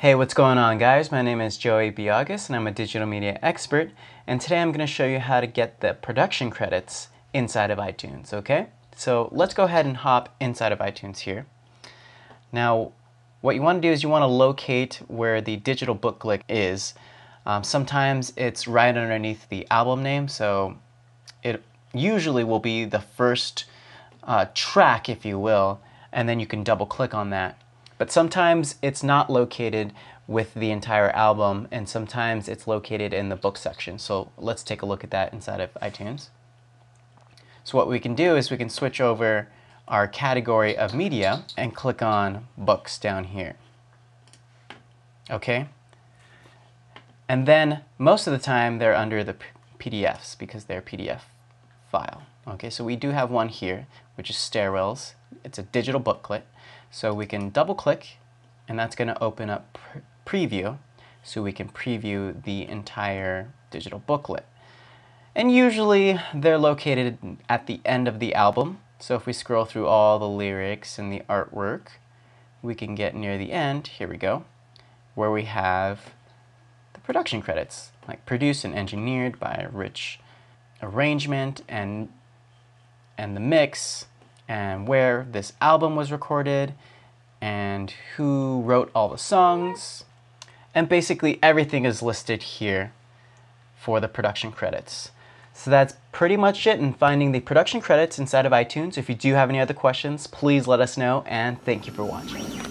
Hey, what's going on guys? My name is Joey Biagas and I'm a digital media expert and today I'm going to show you how to get the production credits inside of iTunes, okay? So let's go ahead and hop inside of iTunes here. Now, what you want to do is you want to locate where the digital booklet is. Um, sometimes it's right underneath the album name, so it usually will be the first uh, track, if you will, and then you can double click on that. But sometimes it's not located with the entire album, and sometimes it's located in the book section. So let's take a look at that inside of iTunes. So what we can do is we can switch over our category of media and click on books down here. Okay? And then most of the time they're under the PDFs because they're PDF file. Okay, so we do have one here, which is Stairwells. It's a digital booklet. So we can double click and that's going to open up pre preview so we can preview the entire digital booklet. And usually they're located at the end of the album. So if we scroll through all the lyrics and the artwork, we can get near the end, here we go, where we have the production credits, like produced and engineered by Rich Arrangement and and the mix and where this album was recorded and who wrote all the songs. And basically everything is listed here for the production credits. So that's pretty much it in finding the production credits inside of iTunes. If you do have any other questions, please let us know and thank you for watching.